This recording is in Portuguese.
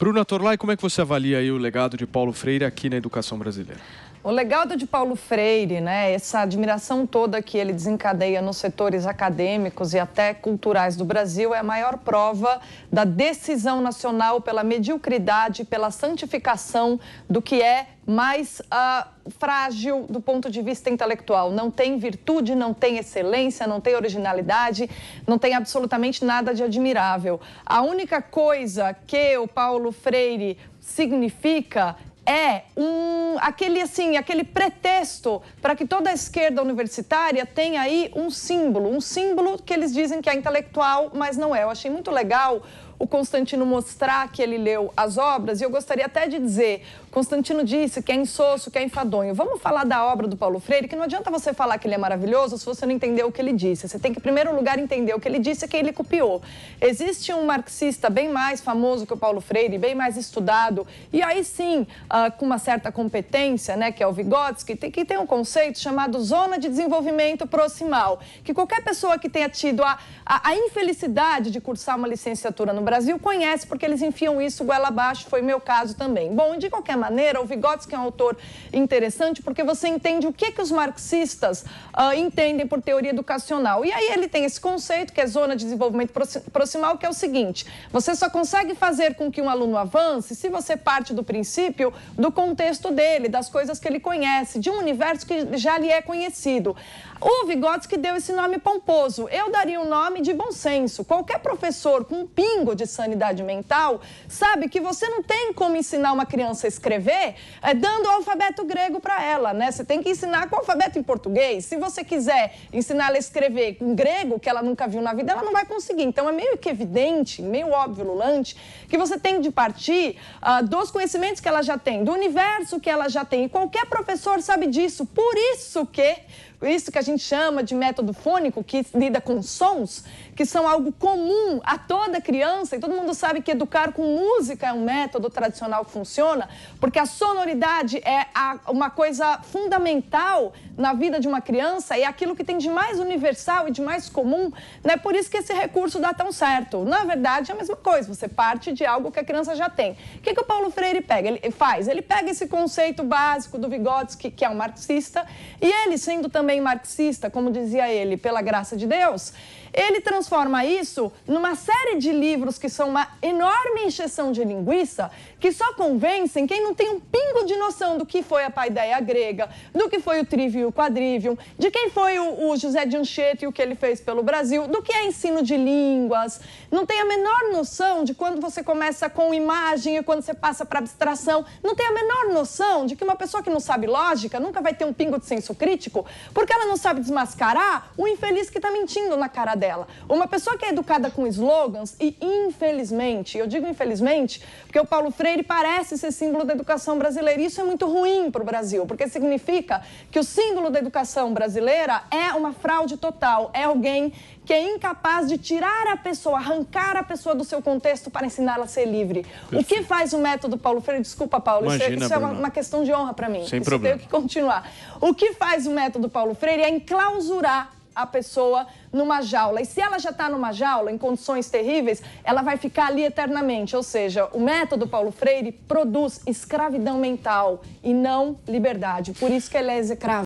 Bruna Torlai, como é que você avalia o legado de Paulo Freire aqui na educação brasileira? O legado de Paulo Freire, né, essa admiração toda que ele desencadeia nos setores acadêmicos e até culturais do Brasil é a maior prova da decisão nacional pela mediocridade, pela santificação do que é mais uh, frágil do ponto de vista intelectual. Não tem virtude, não tem excelência, não tem originalidade, não tem absolutamente nada de admirável. A única coisa que o Paulo Freire significa é um, aquele, assim, aquele pretexto para que toda a esquerda universitária tenha aí um símbolo, um símbolo que eles dizem que é intelectual, mas não é. Eu achei muito legal o Constantino mostrar que ele leu as obras, e eu gostaria até de dizer, Constantino disse que é insosso, que é enfadonho. Vamos falar da obra do Paulo Freire, que não adianta você falar que ele é maravilhoso se você não entender o que ele disse. Você tem que, em primeiro lugar, entender o que ele disse e que ele copiou. Existe um marxista bem mais famoso que o Paulo Freire, bem mais estudado, e aí sim, uh, com uma certa competência, né, que é o Vygotsky, que, que tem um conceito chamado zona de desenvolvimento proximal, que qualquer pessoa que tenha tido a, a, a infelicidade de cursar uma licenciatura no Brasil conhece, porque eles enfiam isso goela abaixo, foi meu caso também. Bom, de qualquer maneira, o Vygotsky é um autor interessante porque você entende o que, que os marxistas uh, entendem por teoria educacional. E aí ele tem esse conceito, que é zona de desenvolvimento proximal, que é o seguinte, você só consegue fazer com que um aluno avance se você parte do princípio do contexto dele, das coisas que ele conhece, de um universo que já lhe é conhecido. O Vygotsky deu esse nome pomposo. Eu daria o um nome de bom senso. Qualquer professor com um pingo de sanidade mental sabe que você não tem como ensinar uma criança a escrever é, dando o alfabeto grego para ela, né? Você tem que ensinar com o alfabeto em português. Se você quiser ensinar ela a escrever em grego, que ela nunca viu na vida, ela não vai conseguir. Então é meio que evidente, meio óbvio, lulante, que você tem de partir uh, dos conhecimentos que ela já tem, do universo que ela já tem. E qualquer professor sabe disso. Por isso que isso que a gente chama de método fônico, que lida com sons, que são algo comum a toda criança, e todo mundo sabe que educar com música é um método tradicional funciona, porque a sonoridade é a, uma coisa fundamental na vida de uma criança e é aquilo que tem de mais universal e de mais comum, né? Por isso que esse recurso dá tão certo. Na verdade, é a mesma coisa, você parte de algo que a criança já tem. O que, que o Paulo Freire pega? Ele faz? Ele pega esse conceito básico do Vygotsky, que é um marxista, e ele, sendo também também marxista, como dizia ele, pela graça de Deus, ele transforma isso numa série de livros que são uma enorme encheção de linguiça, que só convencem quem não tem um pingo de noção do que foi a paideia grega, do que foi o trivium e o quadrivium, de quem foi o, o José de Anchieta e o que ele fez pelo Brasil, do que é ensino de línguas, não tem a menor noção de quando você começa com imagem e quando você passa para abstração, não tem a menor noção de que uma pessoa que não sabe lógica nunca vai ter um pingo de senso crítico, porque ela não sabe desmascarar o infeliz que está mentindo na cara dela. Uma pessoa que é educada com slogans e, infelizmente, eu digo infelizmente, porque o Paulo Freire parece ser símbolo da educação brasileira. Isso é muito ruim para o Brasil, porque significa que o símbolo da educação brasileira é uma fraude total, é alguém que é incapaz de tirar a pessoa, arrancar a pessoa do seu contexto para ensiná-la a ser livre. Perfeito. O que faz o método Paulo Freire? Desculpa, Paulo, Imagina, isso é, isso é uma, uma, questão de honra para mim. Sem isso problema. tenho que continuar. O que faz o método Paulo Freire é enclausurar a pessoa numa jaula. E se ela já está numa jaula, em condições terríveis, ela vai ficar ali eternamente. Ou seja, o método Paulo Freire produz escravidão mental e não liberdade. Por isso que ele é execrável.